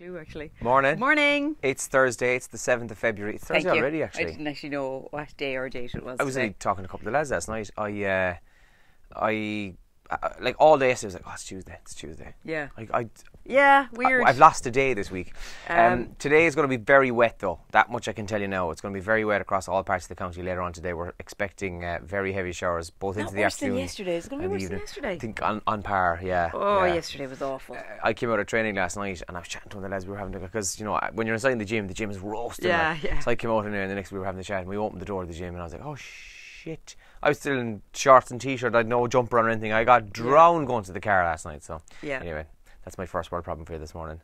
clue actually. Morning. Morning. It's Thursday. It's the seventh of February. It's Thursday already. I didn't actually know what day or date it was. I was today. only talking to a couple of lads last night. I, uh, I, uh, like all day. yesterday, I was like, "Oh, it's Tuesday. It's Tuesday." Yeah. I, I, Yeah, weird. I, have lost a day this week. Um, Um, today is going to be very wet, though. That much I can tell you now. It's going to be very wet across all parts of the county later on today. We're expecting uh, very heavy showers both into the worse than afternoon. yesterday. It's gonna be and the worse than yesterday. I think on, on par. Yeah. oh, yeah. yesterday was awful. I came out of training last night and I was chatting to one of the lads we were having to because you know when you're inside the gym the gym is roasting. Yeah, like. yeah. So I came out in there and the next we were having the chat and we opened the door of the gym and I was like, oh shit! I was still in shorts and t-shirt. I had no jumper on or anything. I got drowned going to the car last night. So Yeah. Anyway, that's my first world problem for you this morning.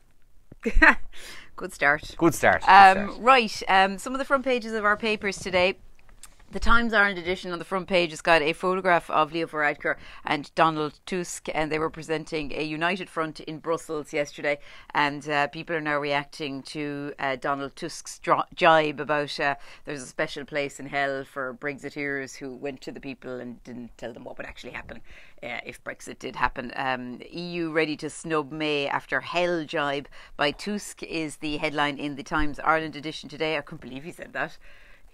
Good start. Good start. good Um, start. right, um, some of the front pages of our papers today. The Times Ireland edition on the front page has got a photograph of Leo Varadkar and Donald Tusk, and they were presenting a united front in Brussels yesterday. And uh, people are now reacting to uh, Donald Tusk's jibe about uh, there's a special place in hell for Brexiteers who went to the people and didn't tell them what would actually happen uh, if Brexit did happen. Um, EU ready to snub May after hell jibe by Tusk is the headline in the Times Ireland edition today. I couldn't believe he said that.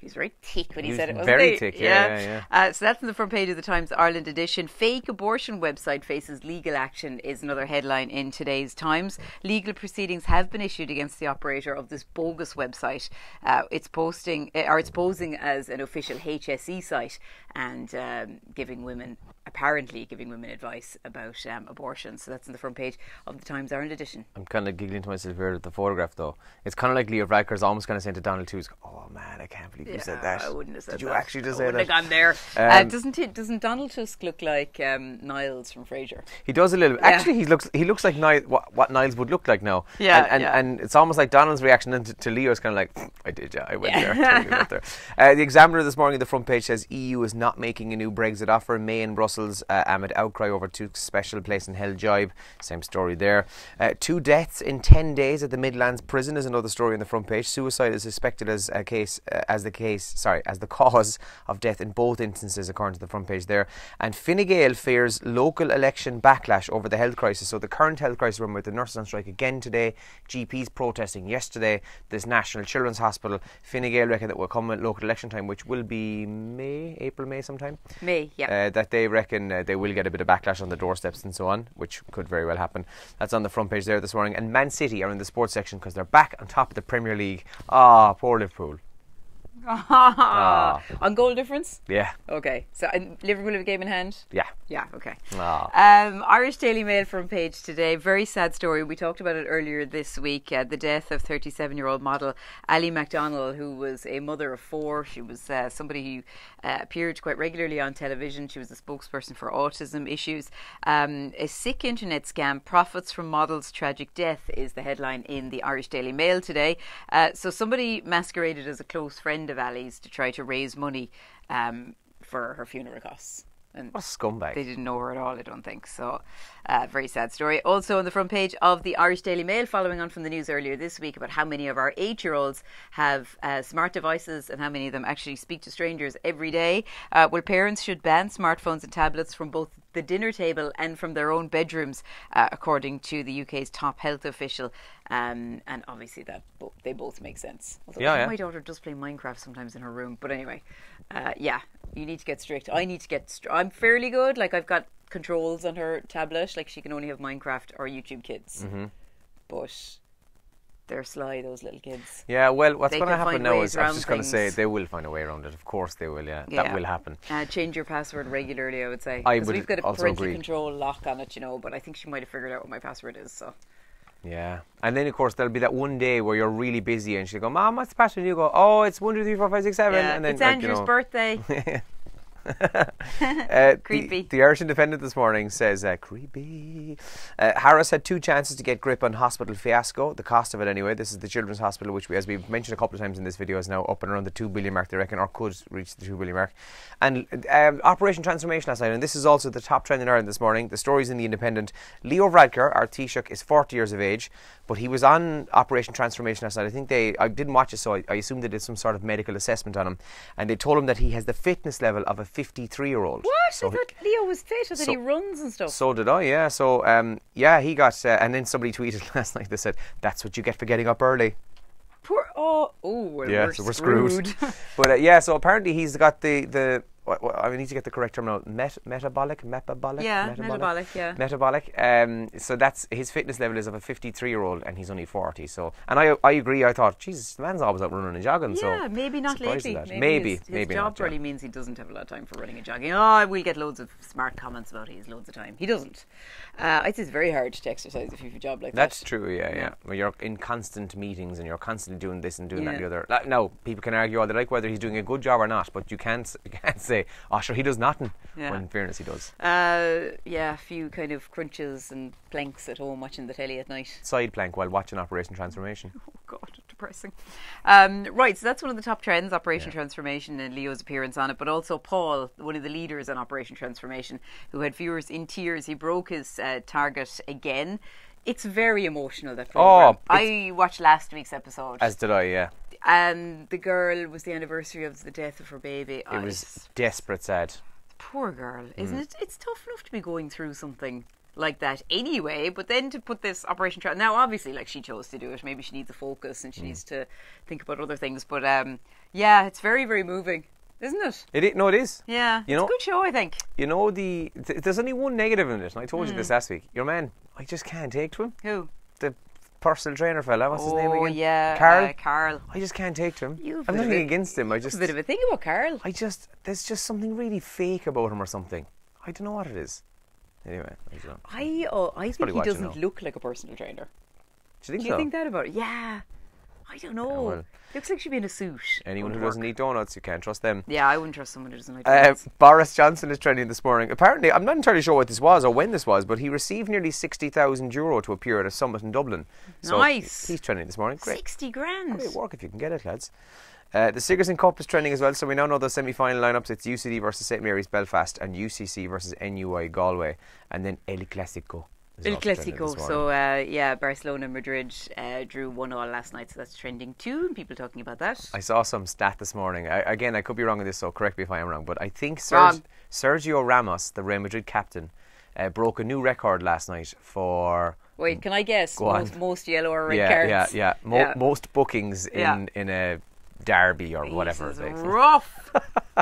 He was very thick when he, He said was it. wasn't very he? thick, yeah, yeah, yeah. Uh, so that's on the front page of the Times Ireland edition. Fake abortion website faces legal action is another headline in today's Times. Legal proceedings have been issued against the operator of this bogus website. Uh, it's posting uh, or it's posing as an official HSE site and um, giving women apparently giving women advice about um, abortion. So that's on the front page of the Times Ireland edition. I'm kind of giggling to myself here at the photograph though. It's kind of like Leo Varadkar's almost kind of saying to Donald Tusk, "Oh man, I can't believe you said that." I wouldn't have said Did you that. actually just I say wouldn't that? have gone there. uh, Um, doesn't it? Doesn't Donald Tusk look like um, Niles from Frasier? He does a little. Yeah. Actually, he looks he looks like Niles, what, what Niles would look like now. Yeah, and and, yeah. and it's almost like Donald's reaction then to, to Leo is kind of like, "Mm, I did, yeah, I went there, totally went there. Uh, the Examiner this morning, the front page says EU is not making a new Brexit offer. May in Brussels uh, amid outcry over Tusk's special place in Hell Jibe. Same story there. Uh, two deaths in ten days at the Midlands prison is another story on the front page. Suicide is suspected as a case uh, as the case sorry as the cause of death in both instances, according to the front page there. And Fine Gael fears local election backlash over the health crisis. So the current health crisis, remember, with the nurses on strike again today, GPs protesting yesterday. This National Children's Hospital, Fine Gael reckon that will come at local election time, which will be May, April, May sometime. May, yeah. Uh, that they reckon uh, they will get a bit of backlash on the doorsteps and so on, which could very well happen. That's on the front page there this morning. And Man City are in the sports section because they're back on top of the Premier League. Ah, poor Liverpool. Ah. On goal difference? Yeah, Okay. So and Liverpool have a game in hand? yeah. Yeah, okay. Ah. Um, Irish Daily Mail front page today. Very sad story. We talked about it earlier this week. Uh, the death of 37 year old model Ali MacDonald, who was a mother of four. She was uh, somebody who uh, appeared quite regularly on television. She was a spokesperson for autism issues. Um, a sick internet scam profits from model's tragic death is the headline in the Irish Daily Mail today. Uh, so somebody masqueraded as a close friend of Ali's to try to raise money um, for her funeral costs. And What a scumbag. they didn't know her at all, I don't think. So, uh, very sad story. Also, on the front page of the Irish Daily Mail, following on from the news earlier this week about how many of our eight year olds have uh, smart devices and how many of them actually speak to strangers every day. Uh, well, parents should ban smartphones and tablets from both the dinner table and from their own bedrooms, uh, according to the UK's top health official. Um, and obviously, that bo- they both make sense. Although Yeah, yeah. my daughter does play Minecraft sometimes in her room. But anyway, uh, yeah, you need to get strict. I need to get. Str- I'm fairly good. Like I've got controls on her tablet. Like she can only have Minecraft or YouTube Kids. Mm-hmm. But they're sly, those little kids. Yeah, well, what's going to happen now is I was just going to say they will find a way around it. Of course they will. Yeah, that will happen. Uh, change your password regularly, I would say. I would we've got a parental agree. control lock on it, you know. But I think she might have figured out what my password is. So Yeah, and then of course there'll be that one day where you're really busy and she'll go, "Mom, what's the password?" And you go, "Oh, it's one two three four five six seven. yeah, and then it's like, Andrew's you know, birthday. Uh, Creepy. The, the Irish Independent this morning says, uh, creepy. Uh, Harris had two chances to get grip on hospital fiasco, the cost of it anyway. This is the Children's Hospital, which, we, as we've mentioned a couple of times in this video, is now up and around the 2 billion mark, they reckon, or could reach the 2 billion mark. And um, Operation Transformation last night, and this is also the top trend in Ireland this morning. The stories in the Independent. Leo Varadkar, our Taoiseach, is 40 years of age, but he was on Operation Transformation last night. I think they, I didn't watch it, so I, I assume they did some sort of medical assessment on him. And they told him that he has the fitness level of a 53-year-old. What? So I he- thought Leo was fit. So- he runs and stuff. So did I, yeah. So, um, yeah, he got, uh, and then somebody tweeted last night. They said, "That's what you get for getting up early." Poor. Oh, oh, Yeah, we're, so we're screwed. screwed. but uh, yeah, so apparently he's got the the. I need to get the correct term. Met, metabolic, metabolic, Yeah, metabolic, yeah. metabolic. Um, so that's his fitness level is of a 53 year old, and he's only 40. So, and I I agree. I thought, Jesus, the man's always out running and jogging. so Yeah, maybe not lately. Maybe, Maybe, his, his maybe job yeah. probably means he doesn't have a lot of time for running and jogging. Oh, we'll get loads of smart comments about he has loads of time. He doesn't. Uh, it's very hard to exercise if you have a job like That's that. That's true, yeah, yeah. Yeah. When you're in constant meetings and you're constantly doing this and doing that and the other. Like, no, people can argue all they like whether he's doing a good job or not, but you can't you can't say, oh, sure, he does nothing. Yeah. When in fairness, he does. Uh, yeah, a few kind of crunches and planks at home watching the telly at night. Side plank while watching Operation Transformation. Oh God, depressing. Um, right, so that's one of the top trends, Operation Yeah. Transformation, and Leo's appearance on it. But also Paul, one of the leaders on Operation Transformation, who had viewers in tears. He broke his uh, target again. It's very emotional. That program. Oh, I watched last week's episode, As did I, yeah. And the girl was the anniversary of the death of her baby. It I was desperate sad. poor girl, isn't Mm. it? It's tough enough to be going through something like that anyway, but then to put this operation tra- now obviously like she chose to do it, maybe she needs a focus and she Mm. needs to think about other things, but um yeah, it's very very moving, isn't it? It, no, it is. Yeah, You it's know- a good show, I think. You know the th- there's only one negative in it, and I told you Hmm. this last week. Your man, I just can't take to him. Who? Personal trainer fella, what's his name oh again? yeah, Karl. uh, Karl. I just can't take to him. You've I'm a bit of nothing against him. I just a bit of a thing about Karl. I just there's just something really fake about him or something. I don't know what it is. Anyway, I. I oh, I think he doesn't now. look like a personal trainer. Do you think Do you so? think that about it? Yeah. I don't know. well. Looks like she'd be in a suit. Anyone who Wouldn't doesn't work. eat donuts, you can't trust them. Yeah, I wouldn't trust someone who doesn't like Uh, donuts. Boris Johnson is trending this morning. Apparently, I'm not entirely sure what this was or when this was, but he received nearly 60,000 euro to appear at a summit in Dublin. So Nice. He's trending this morning. Great. 60 grand. Great work if you can get it, lads. Uh, the Sigerson Cup is trending as well, so we now know the semi final lineups. It's UCD versus St Mary's Belfast and UCC versus NUI Galway. And then El Clasico. El Clasico. So, uh, yeah, Barcelona and Madrid uh, drew 1 all last night, so that's trending too. and People talking about that. I saw some stat this morning. I, again, I could be wrong on this, so correct me if I am wrong. But I think Serg- Sergio Ramos, the Real Madrid captain, uh, broke a new record last night for Wait, can I guess? Most, most yellow or red yeah, cards? yeah, yeah, Mo- Yeah. most bookings in Yeah. in a derby or whatever. This it is is. rough.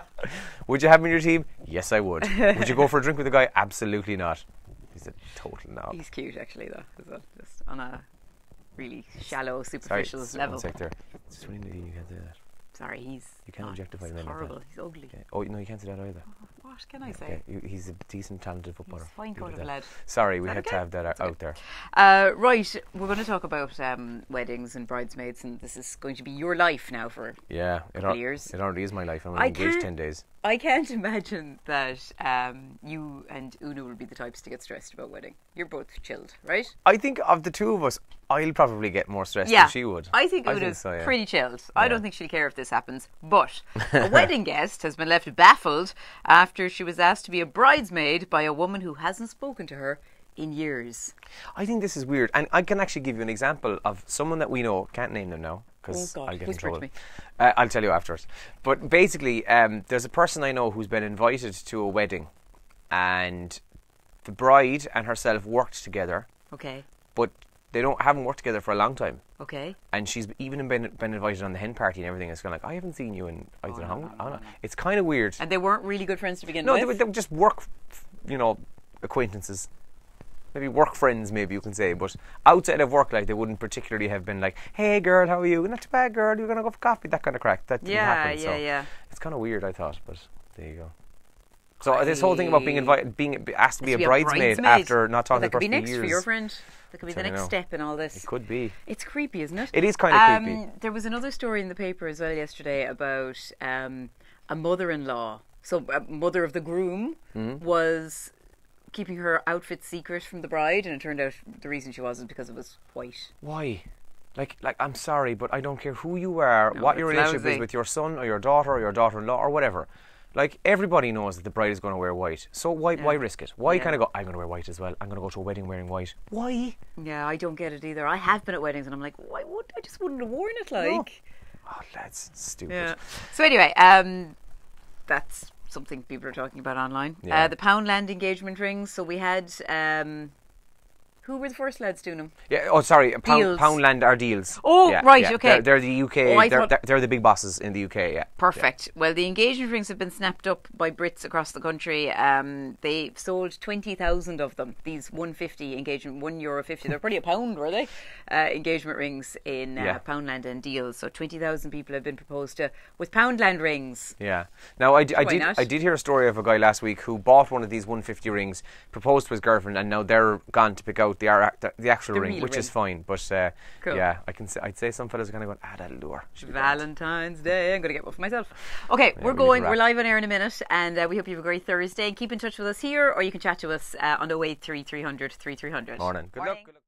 Would you have him in your team? Yes, I would. would you go for a drink with the guy? Absolutely not. He's a total knob. He's cute, actually, though, as well, just on a really shallow, superficial s- level. one sec there. It's really you can't do that. Sorry, he's. You can't not- objectify he's men like horrible. He's ugly. Okay. Oh no, you can't do that either. What can I say? Okay, he's a decent, talented footballer. He's fine Leave coat of that. lead. Sorry, we had okay? to have that out, It's okay. out there. Uh, right, we're going to talk about um, weddings and bridesmaids, and this is going to be your life now for Yeah, it, Couple al- years. it already is my life. I'm engaged ten days. I can't imagine that um, you and Una will be the types to get stressed about wedding. You're both chilled, right? I think of the two of us, I'll probably get more stressed Yeah, than she would. I think Una's so, yeah. pretty chilled. I don't think she'll care if this happens. But a wedding guest has been left baffled after she was asked to be a bridesmaid by a woman who hasn't spoken to her in years. I think this is weird, and I can actually give you an example of someone that we know. Can't name them now because Oh, I'll get in whisper trouble. me. Uh, I'll tell you afterwards. But basically, um, there's a person I know who's been invited to a wedding, and the bride and herself worked together, Okay, but they don't haven't worked together for a long time. okay. And she's even been been invited on the hen party and everything. It's kind of like I haven't seen you in I don't know. no, how no, long- no, I don't know. no. It's kind of weird. And they weren't really good friends to begin No, with. they they were just work, you know, acquaintances. Maybe work friends, maybe you can say. But outside of work, like they wouldn't particularly have been like, "Hey, girl, how are you? Not too bad, girl. You're gonna go for coffee." That kind of crack. That didn't yeah, happen. yeah, so yeah. it's kind of weird. I thought, but there you go. So uh, this whole thing about being invited, being asked to be, To a, be bridesmaid bridesmaid. after not talking Well, talking that to could the be person next for for years, your friend. That could be the next step in all this. it could be. It's creepy, isn't it? It is kinda um, creepy. There was another story in the paper as well yesterday about um, a mother-in-law. So, a mother of the groom Mm-hmm. was keeping her outfit secret from the bride, and it turned out the reason she wasn't because it was white. Why? Like, like I'm sorry, but I don't care who you are, No, what your relationship lousy. is with your son or your daughter or your daughter-in-law or whatever. Like everybody knows that the bride is going to wear white, so why why risk it? Why Yeah. kind of go? I'm going to wear white as well. I'm going to go to a wedding wearing white. Why? Yeah, I don't get it either. I have been at weddings, and I'm like, why would I just wouldn't have worn it? Like, Oh, that's stupid. yeah. So anyway, um, that's something people are talking about online. Yeah. Uh, the Poundland engagement rings. So we had. Um, who were the first lads doing them? Yeah. Oh, sorry. Pound, Poundland are Dealz. Oh, Yeah, right, yeah. okay. They're, they're the UK. Oh, they're, they're, they're the big bosses in the UK. Yeah. Perfect. Well, the engagement rings have been snapped up by Brits across the country. Um, they sold 20,000 of them, these 150 engagement, one euro 50. They're probably a pound, were they? Uh, engagement rings in uh, Yeah. Poundland and Dealz. So 20,000 people have been proposed to with Poundland rings. Yeah. Now I, d- I did not? I did hear a story of a guy last week who bought one of these 150 rings, proposed to his girlfriend, and now they're gone to pick out the ar- the, the actual The ring, which is fine. But uh, Cool. yeah, I can say, I'd say some fellas are kind of going, ah, that'll do her. She'll be grand." Valentine's Day. I'm going to get one for myself. Okay, we're we going. We're live on air in a minute, and uh, we hope you have a great Thursday. Keep in touch with us here, or you can chat to us uh, on 083 300 3300. Morning. Good luck. Morning. Good luck.